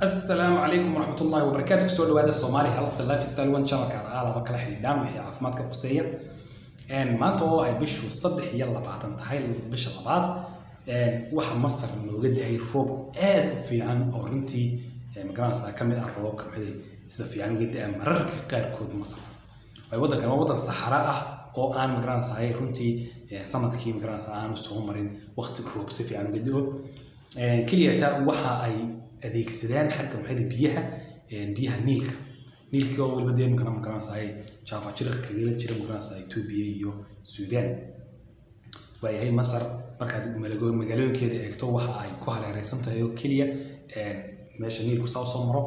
asalaamu calaykum waraxmat ullahi wabarakaatu ku soo dhawaada soomaali health lifestyle one channelka aalaba kala xidhiidhaan wixii caafimaadka quseeya maanta oo ay bishu saddex iyo labaatan tahay bisha labaad waxa masar nooga dahay roob aad u fiican oo runtii ma garanaysaa ka mid ah roobabka maxay sida fiican uga da'a mararka qaarkood masar. Waayo waddankan waa waddan saxara ah oo aan ma garanaysaa runtii sannadkii ma garanaysaa aanu soo marin waqti roob si fiican uga da'o keliyata waxa ay adeegsadaan xagga maxay biyaha biyaha niilka. Niilka oo weliba dee magana ma garanaysaa jaafa jirka kagala jira ma garanaysaa etoobiya iyo suudaan waayahay masar markaad magaalooyinkeeda eegto waxa ay ku hareereysan tahay oo keliya meesha niilku saa u soo maro.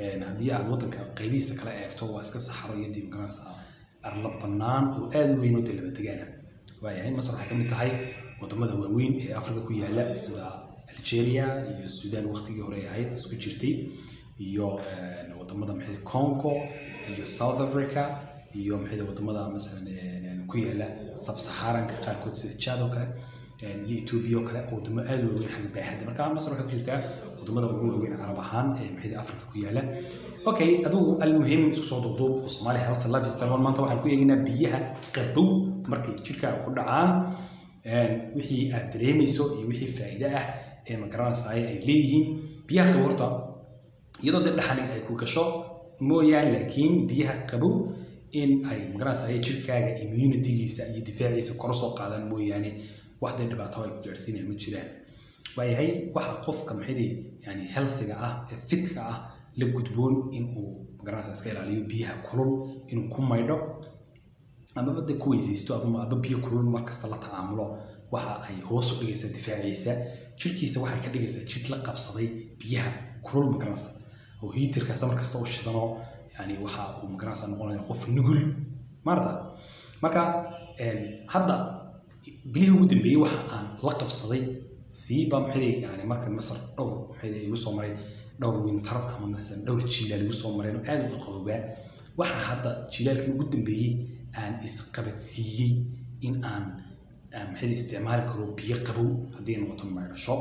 Haddii aad waddanka qaybihiisa kala eegto waa iska saxaro iyo dii ma garanaysaa arla bannaan oo aad u weyn oo dee laba degaana waayahay masar waxay ka mid tahay waddamada waaweyn ee afrika ku yaalla sida algeria iyo sudan waqtigii hore ahayd isku jirtay iyo waddamada maxay congo iyo south africa iyo maxay waddamada masalan ku yaalla sub-saharanka qaarkood sida chad oo kale iyo ethiopia oo kale wadamo aad waaweyn xagga baaxadda. Marka masar waxay ku jirtaa waddamada ugu waaweyn carab ahaan ee maxay afrika ku yaalla. Okay adigu almuhim isku soo duubduub oo soomaali health one maanta waxaan ku eegaynaa biyaha qabow markay jirkaaga ku dhacaan wixii aad dareemayso iyo wixii faa'iide ah ee ma garanaysaa ay leeyihiin. Biyaha qabow iyadoo dee dhaxani ay ku gasho mooyaane laakiin biyaha qabow in ay ma garanaysaa jirkaaga immunitygiisa iyo difaaciisa kor soo qaadaan mooyaane. Wax dee dhibaato ay ku gaadhsiinayaan ma jiraan. Waayahay waxa qofka maxayde yani healthiga ah ee fitka ah la gudboon inuu ma garanaysaa iska ilaaliyo biyaha kulul inuu ku maydho amaba dee ku weysaysto ama aba biyo kulul markasta la tacaamulo waxa ay hoos u dhigaysaa difaaciisa jirkiisa waxay ka dhigaysaa jir la qabsaday biyaha kulul magaranaysa oo hiitirkaasa markasta u shidano yani waxa uu magaranaysa noqonaya qof nugul. Maarta marka hadda bilihii ugu dambeeyey waxa aan la qabsaday siiba maxay yani marka masar dhowr maxay igu soo maray dhowr winter ama masalan dhowr jiilaal igu soo mareen oo aad u qabowgaa waxa hadda jiilaalkii ugu dambeeyey aan isqabadsiiyey in aan maxay isticmaali karo biyo qabow. Hadday noqoto maydhasho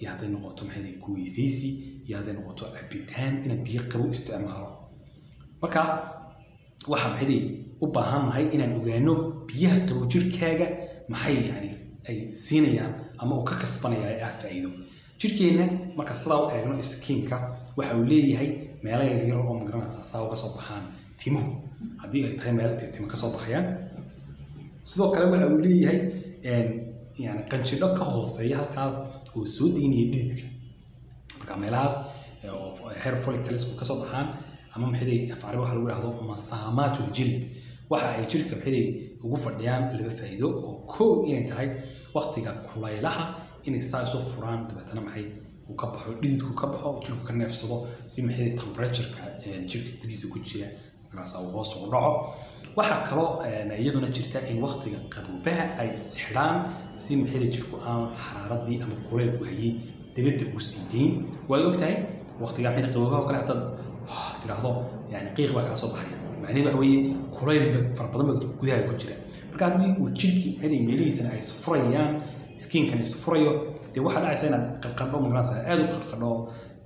iyo hadday noqoto maxay kuweysaysi iyo hadday noqoto cabitaan inaan biyo qabow isticmaalo. Marka waxa maxay u baahannahay inaan ogaano biyaha qabow jirkaaga maxay yani ay siinayaan ama uu ka kasbanaya ee faa'iido. Jirkeenna marka sidaa u eegno skiinka waxa uu leeyahay meelo yaryar oo ma garanaysaa saa uga soo baxaan timuhu haddii ay tahay meel timo ka baxayaan sidoo kale waxa uu leeyahay yani qanjidho ka hooseeya halkaas oo soo deynaya dhididka. Marka meelahaas oo hair follicles ka soo baxaan ama maxay afaari waxa lagu yidhahdo masaamaatul jild. Waxa ay jirka maxay ugu fadhiyaan laba faa'iido oo kow inay tahay waqtiga kulaylaha inay saa isu furaan dabeetana maxay uu ka baxo dhididku ka baxo jirku ka neefsado si maxay temperatureka jirka gudihiisa ku jira markaas uu dhaco. Waxaa kaloo iyaduna jirta in waqtiga qaboobaha ay isxidhaan si maxayda jirku aan xaraaradii ama kuleylku hayay. Dabadda ugu sii dayn waad ogtahay waqtiga maxayda qaboobaha oo kale haddaad tidhaahdo yani qiiq baa kala soo baxaya. Macnaheedu waxa weeye kulayl fara badan baa gudaha ku jira. Marka haddii uu jirkii maxayda meelihiisana ay isfurayaan skiinkan isfurayo dee waxaa dhacaysa inaad qarqadho magaranaysa aad u qarqadho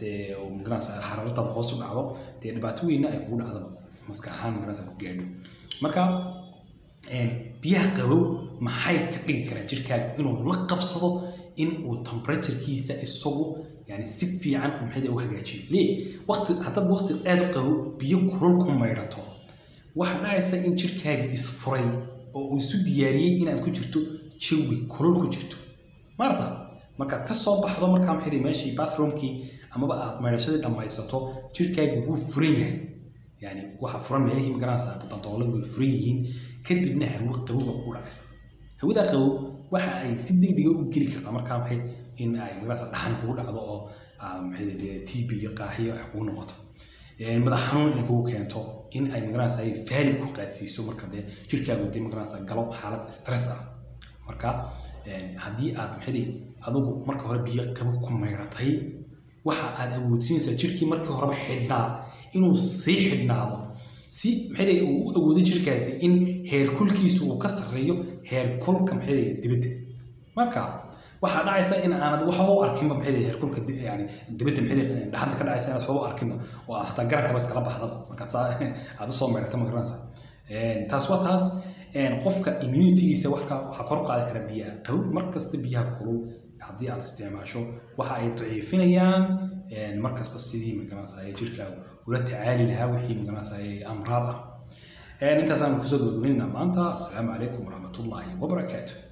dee magaranaysa xaraaradaada hoos dhacdo dee dhibaato weynna ay kugu dhacdaba maskax ahaan magaranaysa ku gaadho. Marka biyaha qabow maxay ka dhigi karaan jirkaaga inuu la qabsado in uu temperaturekiisa isagu yani si fiican maxay u hagaajiyo? Lee waqti haddaad waqti aad u qabow biyo kulul ku maydhato. Waxaa dhacaysa in jirkaaga isfuray oo uu isu diyaariyey inaad ku jirto jawi kulul ku jirto. Maarta markaad ka soo baxdo markaa maxay meeshii bathroomkii amaba aad maydhashadii dhammaysato jirkaaga wuu furan yahay yani waxa furan meelihii magaranaysa dandooladu way furan yihiin. Kadibna hawo qabow baa kugu dhacaysa. Hawada qabow waxa ay si degdega u geli kartaa markaa maxay in ay magaranaysa dhaxan kugu dhacdo oo maxay tb iyo qaaxiyo ay kugu noqoto. Madax xanuun inay kugu keento in ay magaranaysa ay faali ku qaadsiiso marka dee jirkaagu dee magaranaysa galo xaalad stress ah. Marka haddii aad maxay adigu marka hore biyo qabow ku maydhatay waxa aad awoodsiinaysaa jirkii markii horeba xidhnaa inuu sii xidhnaado. Si maxay uu u awoodo jirkaasi in heerkulkiisu uu ka sarreeyo heerkulka maxay dibadda. Marka waxaa dhacaysa in aanad waxba u arkinba maxay heerkulka yani dibadda maxay dhaxanta ka dhacaysa inaad waxba u arkinba. Oo aad garankaba iskala baxdaba markaad saa aad u soo meerato ma taas waa taas qofka immunitygiisa waxka waxaa kor qaadi kara biyaha. Qabow markasta biyaha kulul haddii aad isticmaasho waxa ay daciifinayaan إيه، مركز السيدي مقناص هاي جيركا ولا تعالي لها وحي مقناص هاي أمراضها. إيه، إن أنت سامع كسود السلام عليكم ورحمة الله وبركاته.